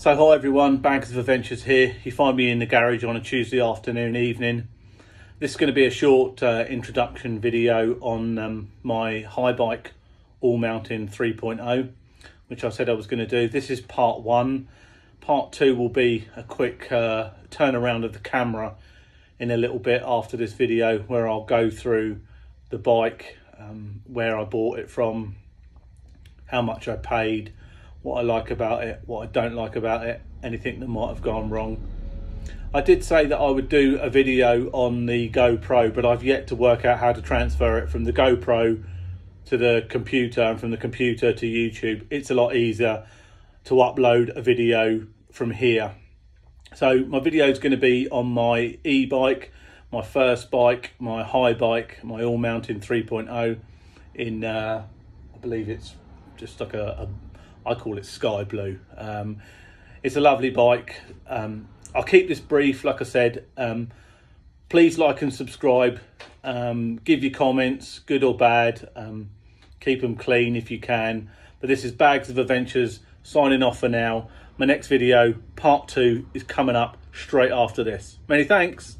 So hi everyone, Bankers of Adventures here. You find me in the garage on a Tuesday afternoon evening. This is going to be a short uh, introduction video on um, my Bike All Mountain 3.0, which I said I was going to do. This is part one. Part two will be a quick uh, turn around of the camera in a little bit after this video where I'll go through the bike, um, where I bought it from, how much I paid, what I like about it, what I don't like about it, anything that might have gone wrong. I did say that I would do a video on the GoPro, but I've yet to work out how to transfer it from the GoPro to the computer and from the computer to YouTube. It's a lot easier to upload a video from here. So my video is going to be on my e-bike, my first bike, my Haibike, my all mountain 3.0 in, uh, I believe it's just like a, a I call it sky blue. Um, it's a lovely bike. Um, I'll keep this brief, like I said. Um, please like and subscribe. Um, give your comments, good or bad. Um, keep them clean if you can. But this is Baggs of Adventures signing off for now. My next video, part two, is coming up straight after this. Many thanks.